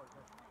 Thank.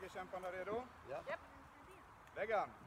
Bägge kämparna redo? Ja. Lägg an!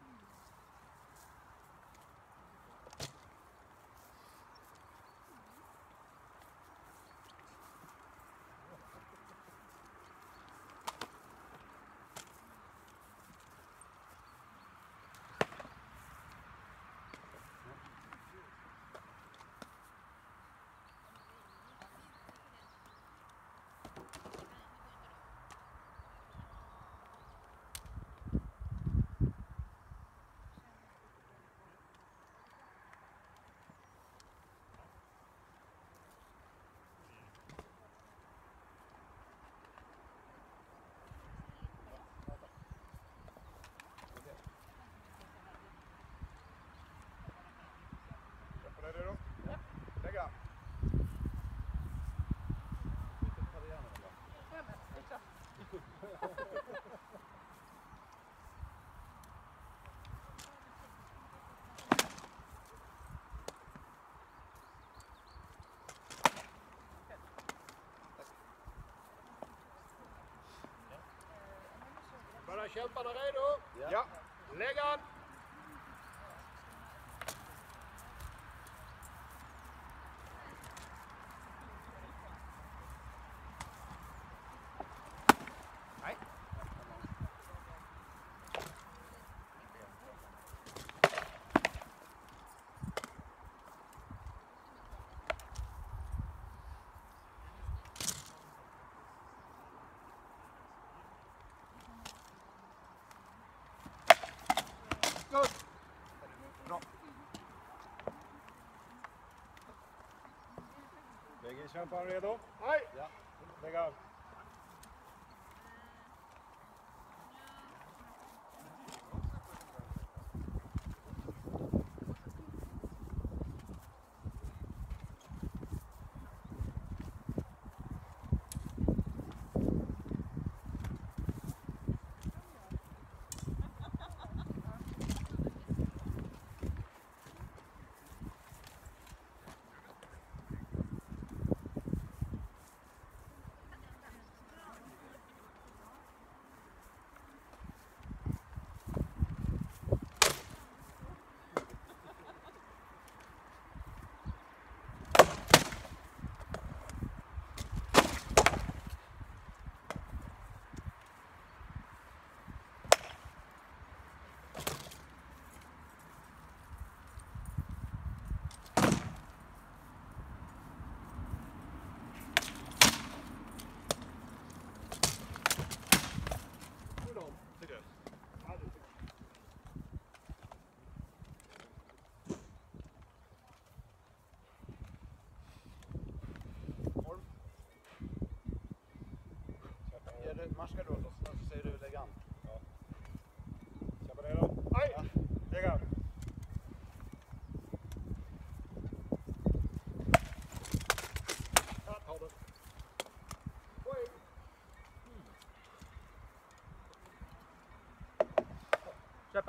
Kämparna redo? Ja. ja. Lägg an! Okej, kämpa redo. Nej. Ja. Lägg av.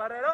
Barrero.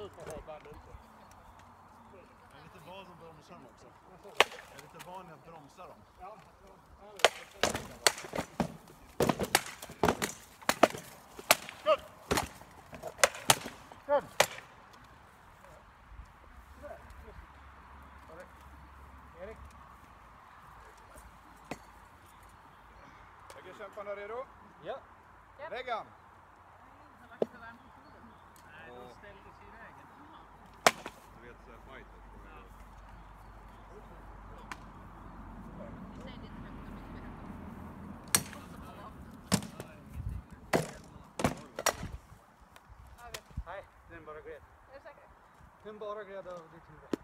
Superhård band inte. Jag är lite van att bromsa dem också. Jag är lite van att bromsa dem. Ja, Good! Good! Erik. Bägge kämparna redo? Ja. Lägg an! Den bara gled. Den bara gled över ditt huvud.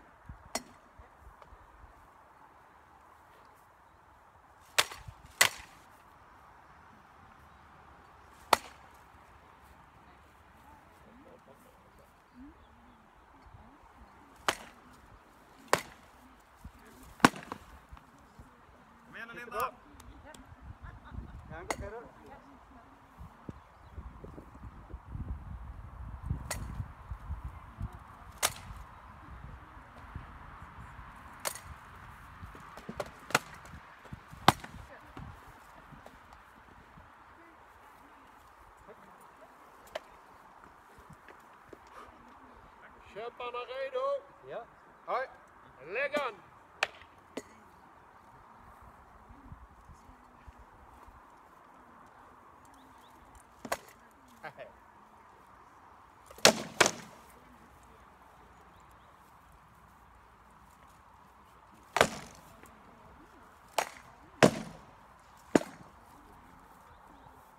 Kom igen nu Linda! Jag engagerar. Kämparna redo? Ja. Nej. Lägg an!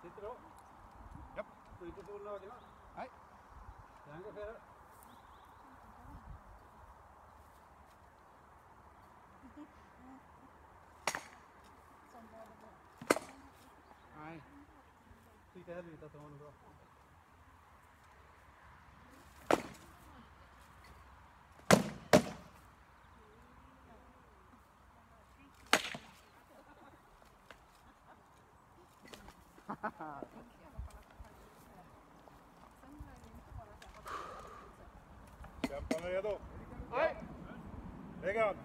Sitter bra. Japp. Du inte få ögonen. Nej. Jag engagerar. Nej. Tyckte heller inte att det var något bra. Kämparna redo? Nej. Lägg an!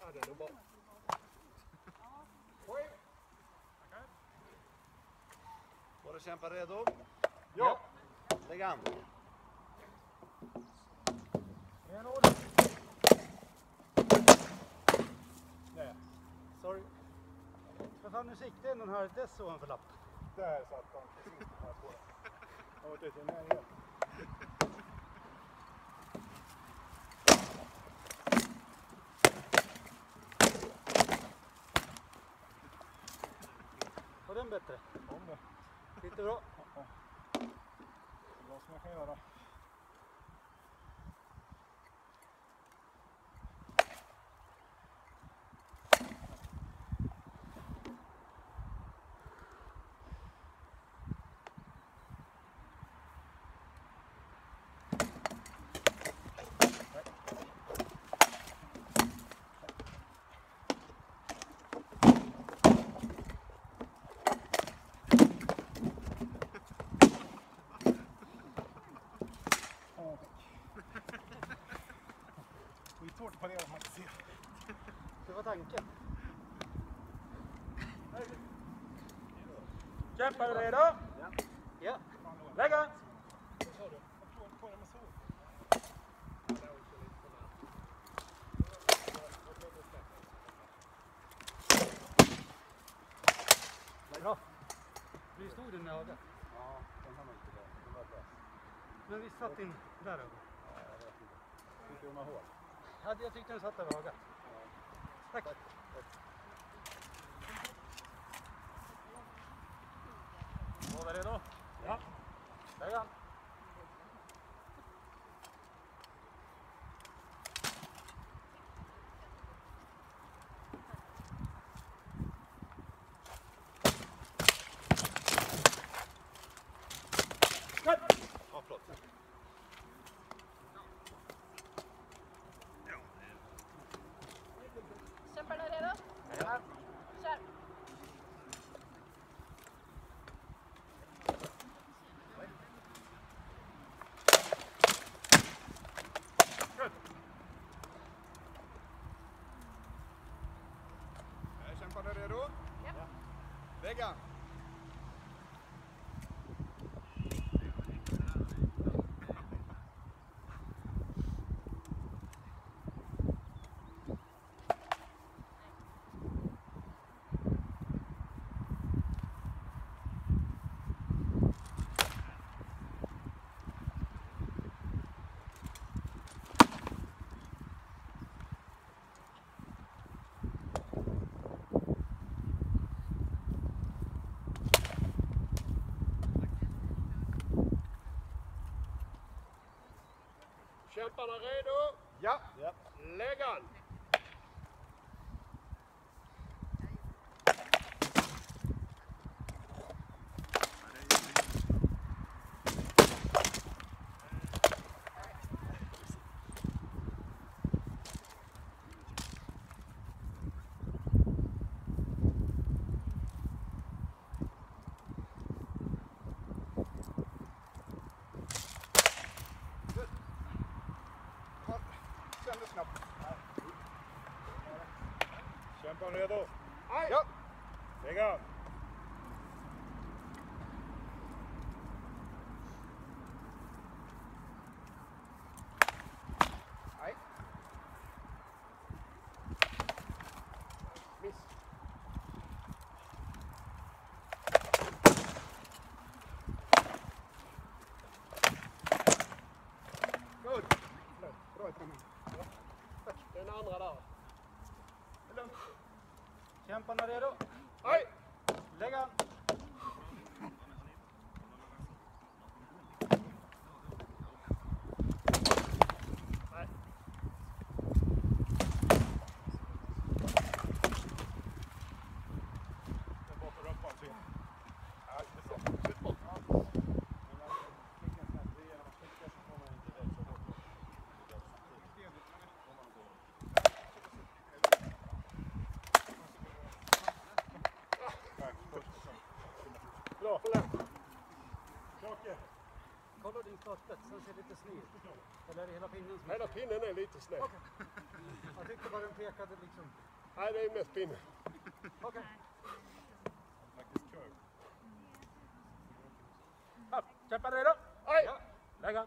Ja, det är nog bra. Oj. Båda kämpar redo? Ja. Lägg an! Fan, nu siktar jag den här dess ovanför lappen. Där satt han. Precis här på den. Jag var ute ner igen. Var den bättre? Kom det. Sitter bra? Det är vad som jag kan göra. Tanken. Kämpar du redo? Ja. Lägga! Bra. Vi stod den i ögat. Ja, den har man inte där. Den var bra. Men vi satt in där över. Ja, jag vet inte. Tycker du hål? Ja, jag tyckte den satt över ögat. Tack. Båda redo? Ja. Lägga! Ja, Venga. Kämparna redo? Ja. ja. Läggan! Känn det snabbt. Kämparna redo? Aj. Ja. Lägga! Aj. Miss. Good. Bra ifrån mig. Den andra där. Det är lugnt. Kämparna redo? Aj! Lägga! Nej. Det är bara för rumpan så. Ja, det är bra. Skjut bort. Men man klickar snabbt. Det är genom att klicka så får man inte det så hårt. Det är samtidigt. Om man går. Tack. Bra. Krake. Startspets, den ser lite sned ut. Eller är det hela pinnen som Hela pinnen är lite sned. Jag tyckte bara den pekade liksom. Nej, det är mest pinnen. Okej. Faktiskt curve. Upp. Kämparna redo? Aj! Ja. Lägga!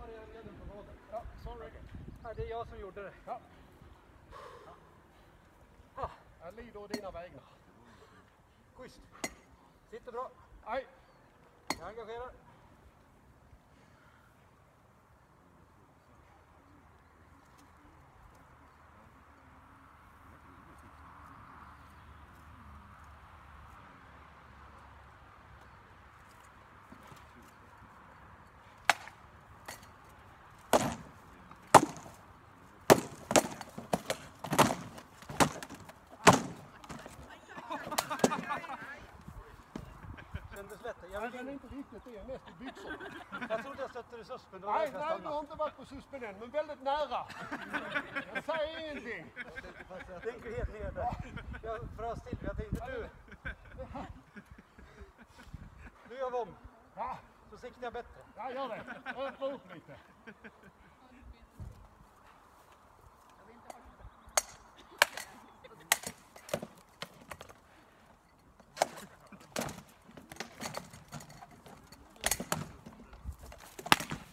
Maria leden på vaden. Ja, sorry. Nej, det är jag som gjorde det. Ja. Jag lider å dina vägnar. Schysst. Sitter bra. Aj! Jag engagerar. Kändes lätt. Jag men inte riktigt. Det är mest i byxorna. Jag trodde jag stötte i suspen. Nej, nej, du har inte varit på suspen än, men väldigt nära. Jag säger ingenting. Jag tänker helt ner där. Jag frös till. Jag tänkte du. Nu gör vi om. Så siktar jag bättre. ja gör det. Öppna upp lite.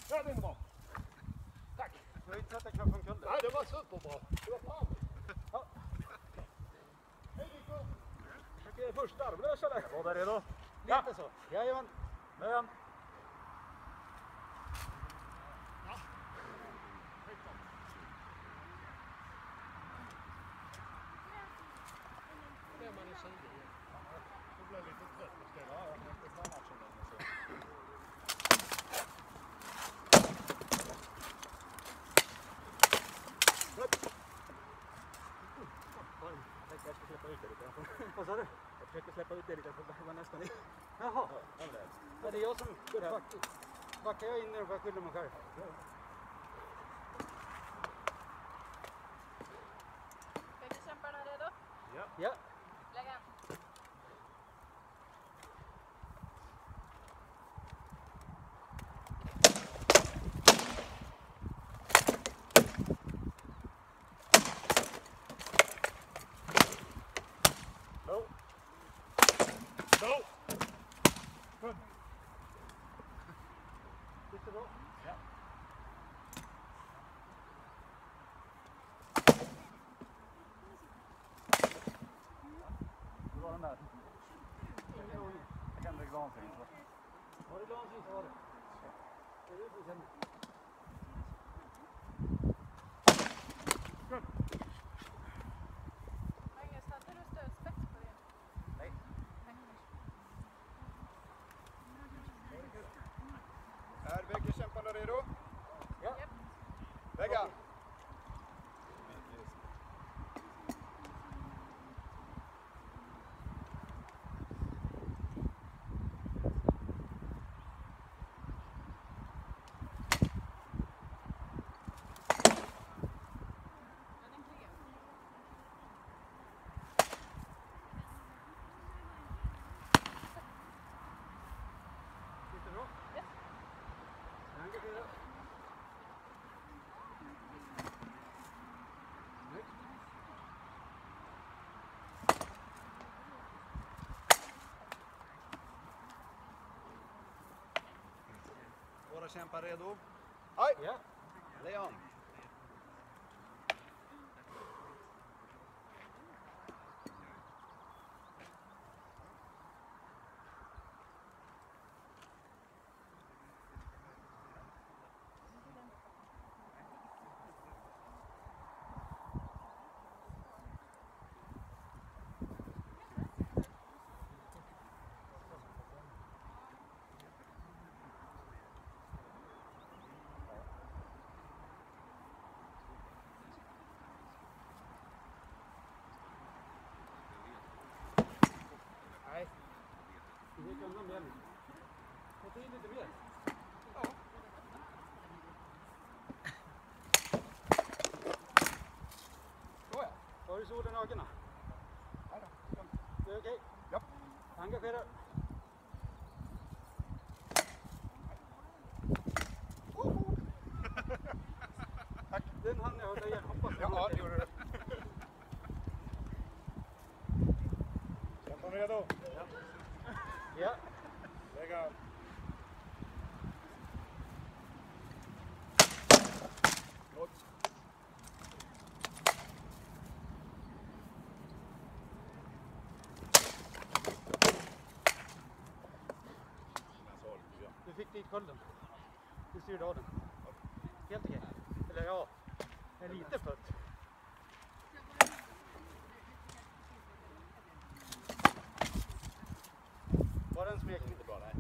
Ja, den är bra. Tack. Jag har inte sett att knappen kunde. Nej, det var superbra. Det var bra. Ja. Hej Nico. Okej, först armlösa där. Båda redo? Lite så. Jajamän. Men. Det är man är sugen. Du blir lite trött på stället. Ja, jag tänkte Jag ska släppa ut det lite. Vad sa du? Jag försökte släppa ut det lite, för det var nästan i. Jaha. Ja, det är. Ja, det är jag som backar. Backar jag in nu får jag skylla mig själv. Bägge kämparna redo? Ja. Lägg an. No. No. Sitter bra. Det var den där. Jag kan dra granfilm. Var det glansyn så var det. Det är du som känner. Magnus, hade du stödspets på det? Nej. Är bägge kämparna redo? Ja. Lägg an! Ja, den klev. Sitter bra. Ja. Engagera. Snyggt. Våra kämpar redo? Ja. Leon. Nej. Du mer nu. Ta i lite mer. Såja, Har du solen i ögonen? Det är okej? Ja. Engagera. Tack. Den hann jag hålla igen. Hoppas den Ja, håller det till. gjorde du. Kämparna redo? Ja. Lägg an. Gott. Men så, ja. Du fick dit skölden. Du styrde av den. Helt okej. Eller ja, jag är lite putt. Var det en smekning? Inte bra, nej.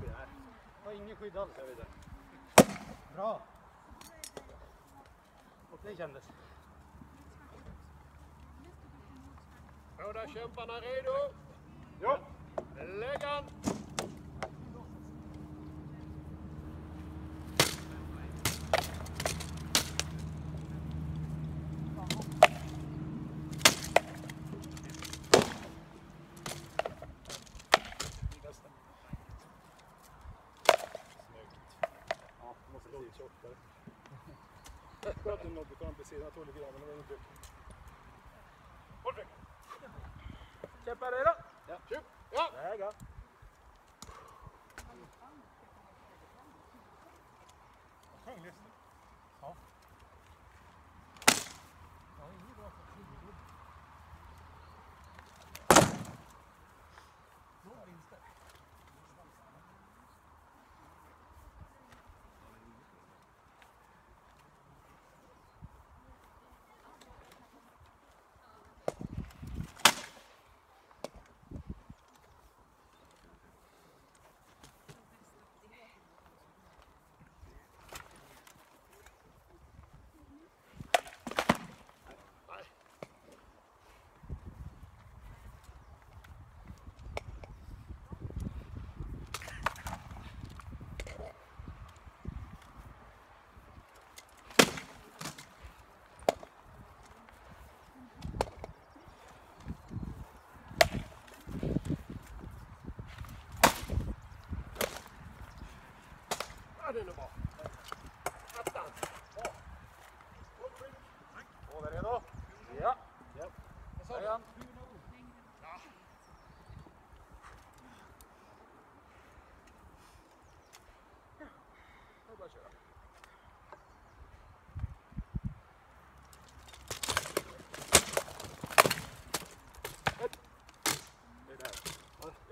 Vi här. Har ingen skydd alls. Bra. Och det kändes. Båda kämparna redo. Ja. Lägg an!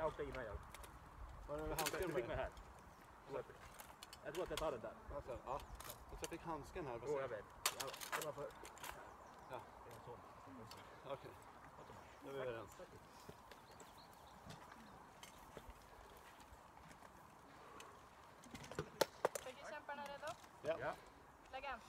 Jag åkte innan jag. Var det handsken fick mig med? här. Jag tror att jag tar den där. Alltså, ja. Jag fick handsken här. Jo, jag vet. Jag, det var för... Ja. Okej. Nu är vi överens. Bägge kämparna redo? Ja. Ja. Lägg an.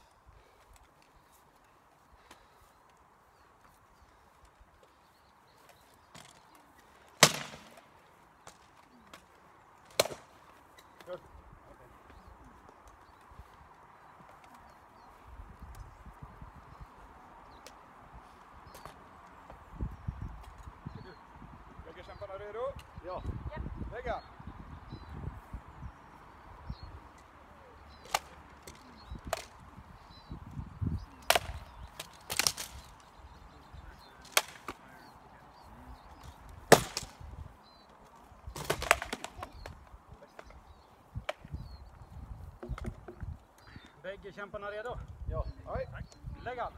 Bägge kämparna redo? Ja. Ja. Lägga. Bägge kämparna redo? Ja. Aj. Lägg an.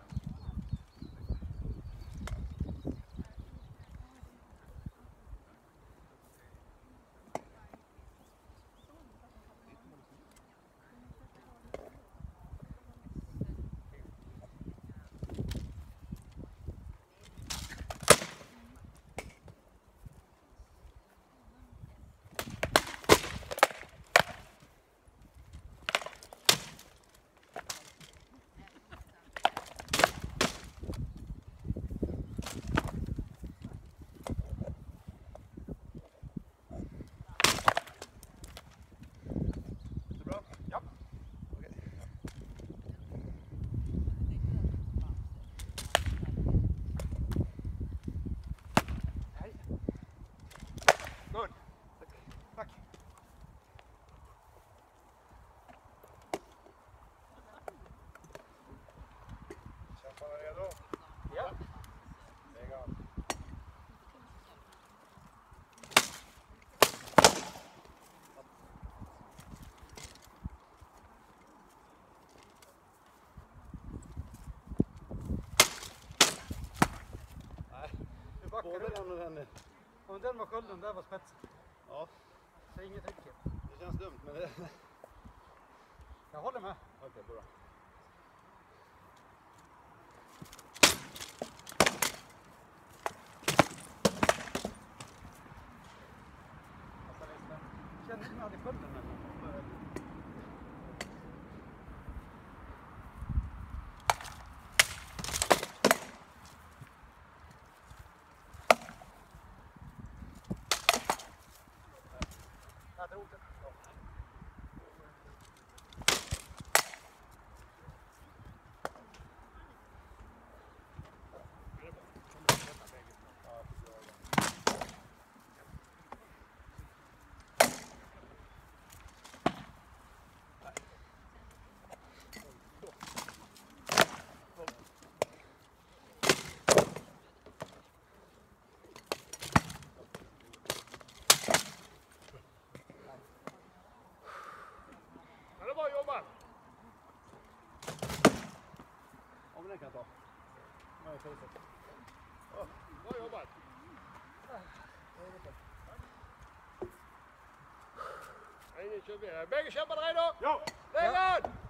Är det bra? Ja. Okej. Hej. Good. Tack. Tack. Kämparna redo? Ja. Lägg av. Nej, Och den. är- Om den var skölden, där var spetsen. Ja, Så inget tryck. det känns dumt men det... Jag håller med. Okej, bra. Alltså, det kändes som jag hade skölden med mig. i facet. Bra jobbat. Ingen kör vidare. Bägge kämparna redo?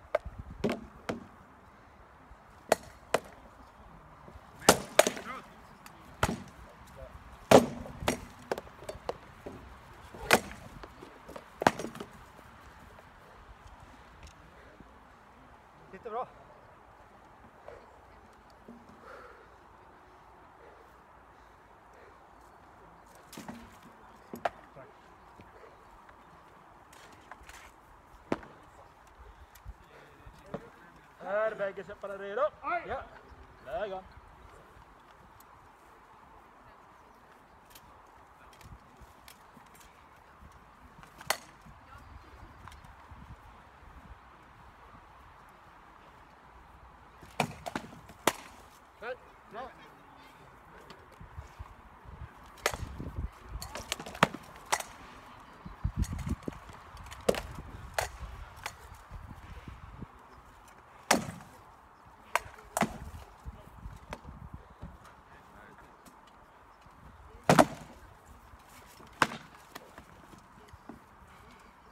Är bägge kämparna redo? Ja. Nej. Bra.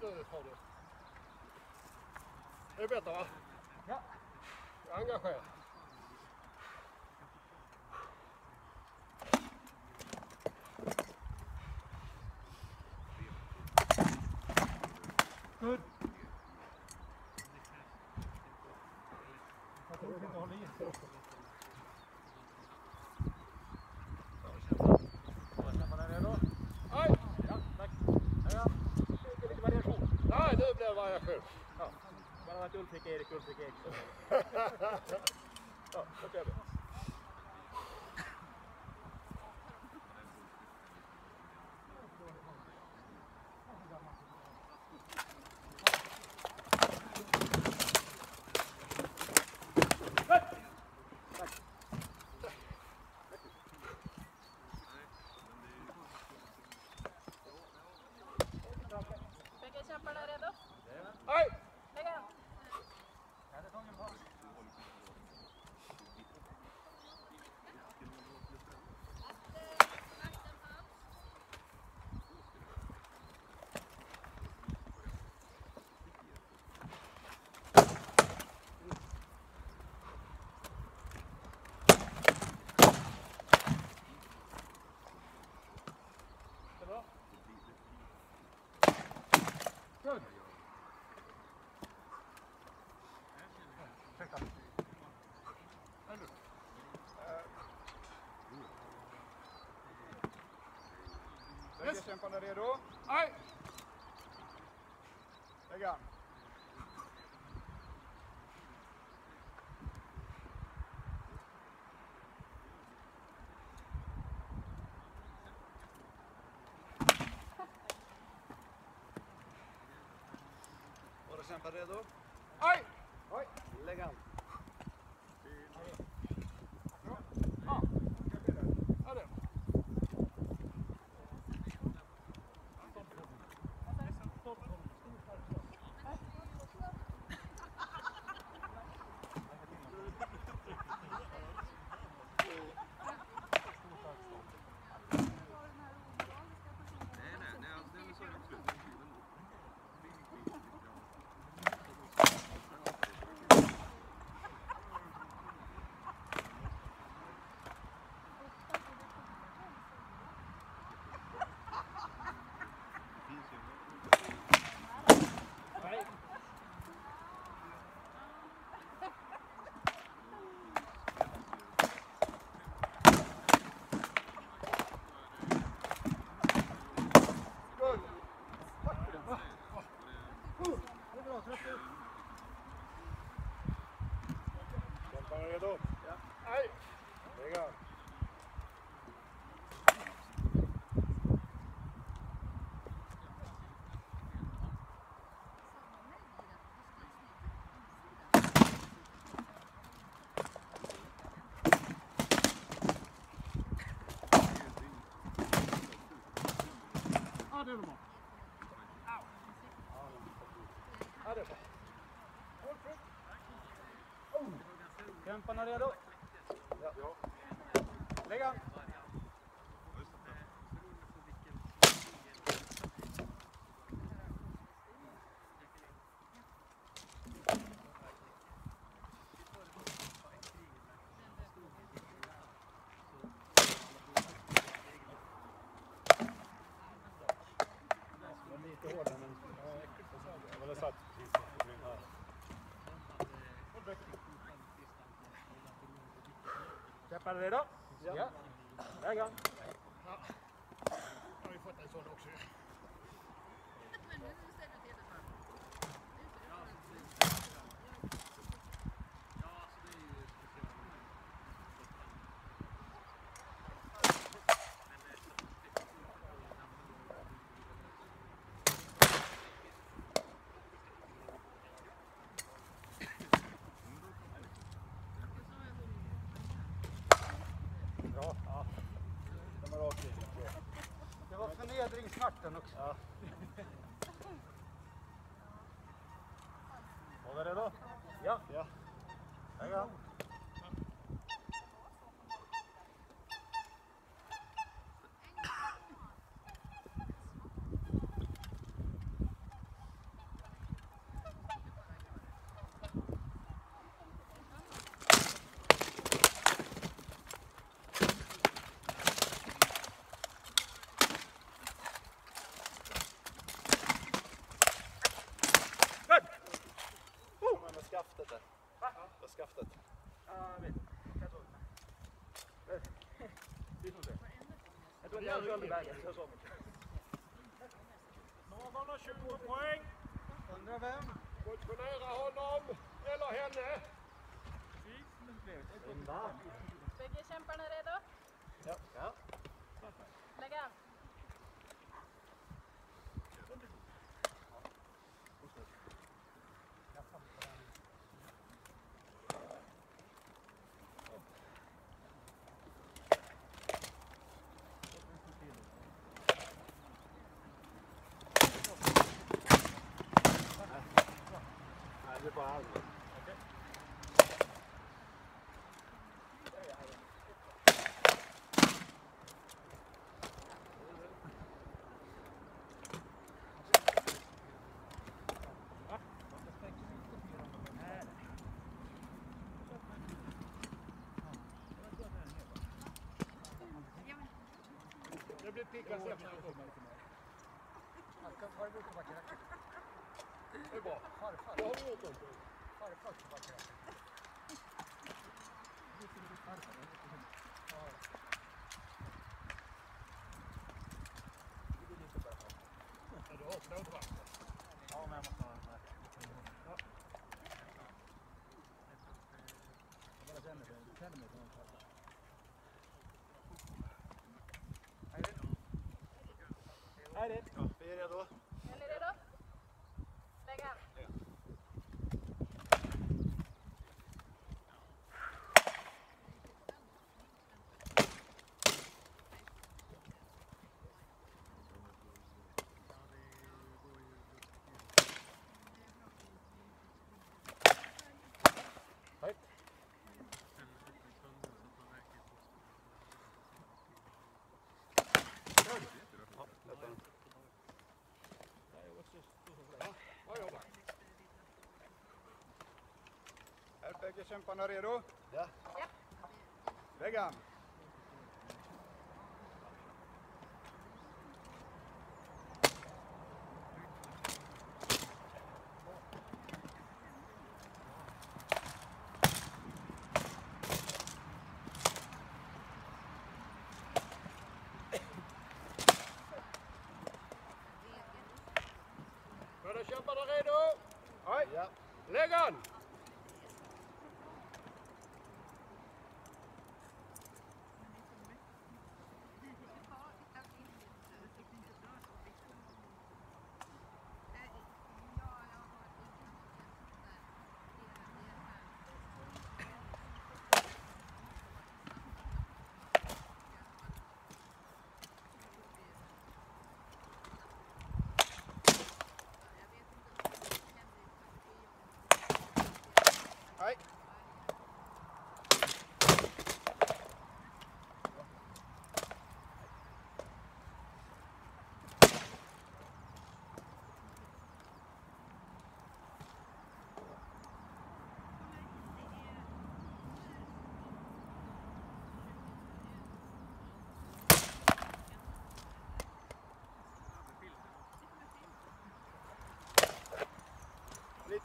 Nu har du. Det är bättre va? Ja. Engagera. Good. Jag tror inte håller i. Nej nu blir det variation. Ja. Bara varit Ulrik, Erik, Ulrik, Erik. Ja, då kör vi. Bägge kämparna redo? Nej, Lägg an. Ja, det tog en paus. Det är bra. Good. Ursäkta. Bägge kämparna redo? nej. Lägg an. Båda kämpar redo? Kämparna redo? Ja. Lägg an! Redo? Ja. Lägg an. har vi fått en sån också. Bra. Ja. Den var rakt in. Det var förnedringssmärtan också. Ja. Var vi redo? Ja. Ja. Lägg an. Kom med skaftet där. Med skaftet. Ja, jag vet. Jag tror det. Vi får se. Jag tror inte jag körde vägen. Jag såg mycket. Någon har 20 poäng. Undrar vem? Motionera honom eller henne. Bägge kämparna redo? Ja. ja. Lägg an. Nej, det är bara armen. Det blir pickas efter. Det är bra. Då har vi gjort någonting. Ja, du har plåtvatten. Ja, men jag måste ha den här. Jag bara det. Känner mig som en pappa. Är det? Är det? Ja, vi är redo. Är ni redo? Lägg an. Hej. Ja, lätt den. Bra jobbat. Är bägge kämparna redo? Ja. Lägg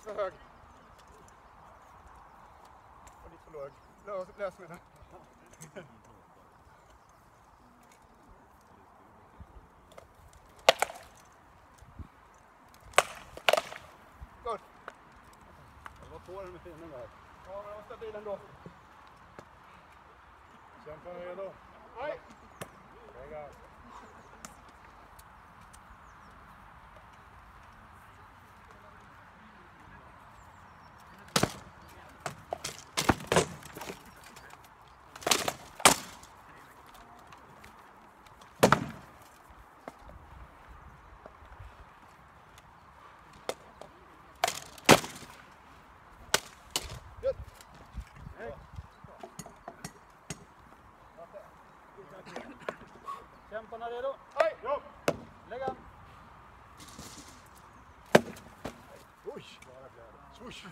för hög. Och lite för låg. Lös, lös med den. Good. Det var på den med pinnen där. Ja, men den var stabil ändå. Kämpa redo. Nej. Lägg av. Good. Kämparna redo? Nej. Ja. Lägg an! Oj. Swoosh.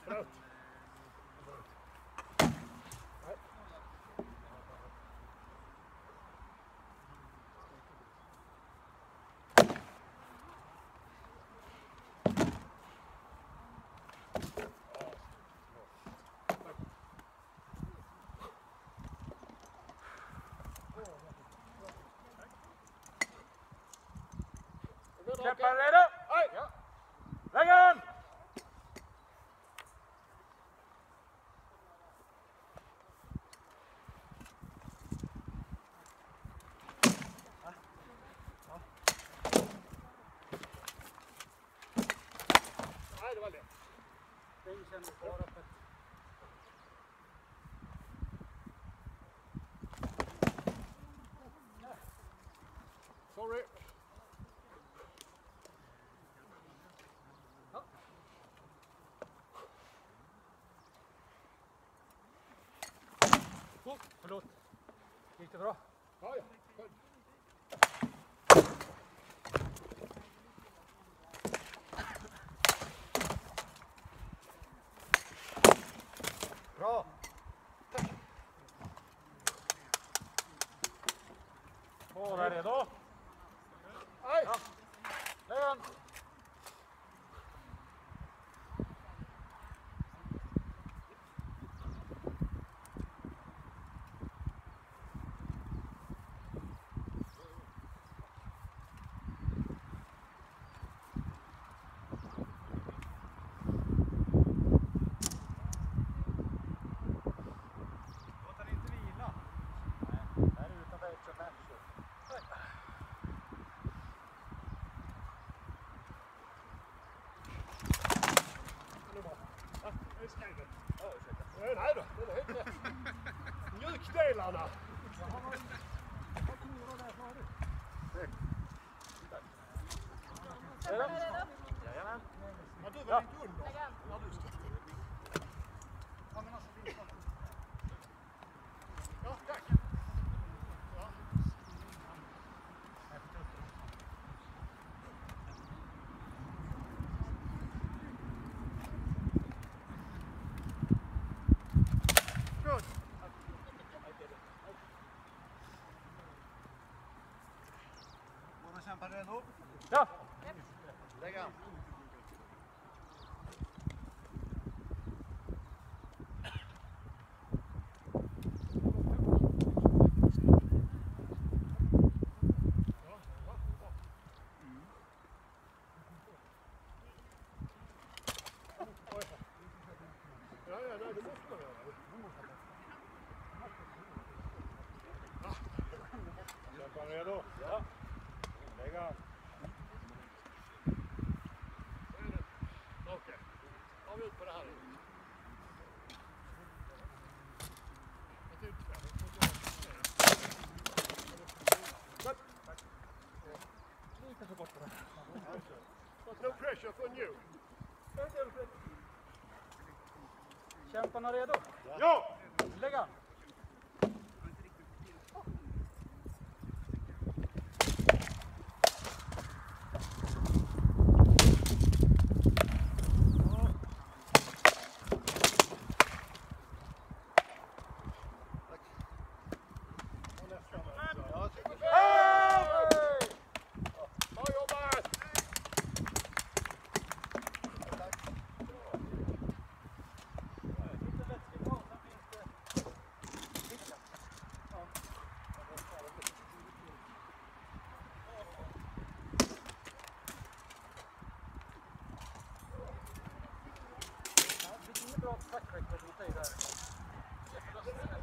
¿Qué palero? Oh, förlåt. Gick det bra? Ja, ja. Good. Bra! Båda redo? Nej. Lägg an! Låt den inte vila. Nej, där är utanför 1,25. Nu bra. Ja, nu ska jag. Ja, ursäkta. Nej, nej då. Det är helt rätt. Mjukdelarna. Kämparna redo? Jajamän. Ja, du var lite under. Lägg an! Ja, du ska. Ja, tack. Ja. Good. Båda kämpar redo. Ja! Lägg an. Ja, ja, nej, det måste man göra. Kämpa redo. Ja. Lägg an. Okej. Då har vi ut på det här. Jag tyckte det. Lite för bort på det. But no pressure from you. Kämparna redo? Ja! Lägg an! Ja, tycker jag. Hey! Bra jobbat! bra track record mot dig där. Vad sa du?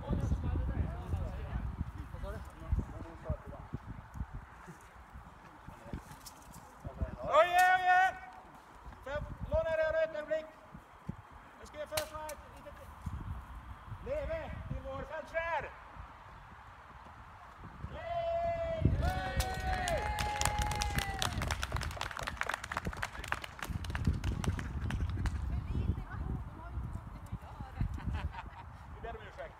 Oje, oje! Får jag låna er ett ögonblick? Jag ska föreslå ett litet leve till vår fältsvärd. Vi ber om ursäkt.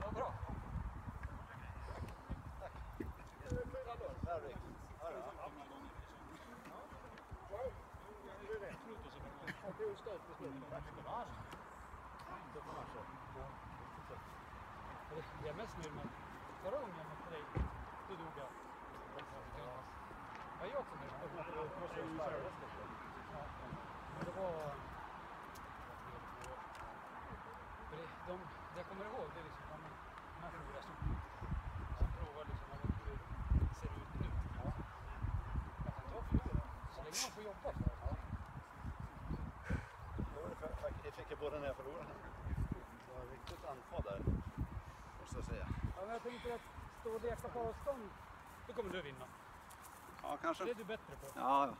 Ja, bra. Jag är mest nöjd med att förra gången jag mötte dig, då dog jag. Jag är också nöjd. Men det var... För det, de, det jag kommer ihåg det är liksom de, de här fyra som, som provar liksom hur det ser ut nu. Jag kan inte vara för Så länge man får jobba för det. Det fick jag både när jag förlorade. Det var riktigt anfall där. Måste jag säga. Ja, men jag tänkte att stå och leka på avstånd, då kommer du vinna. Ja, Det kanske. är du bättre på. Ja, ja.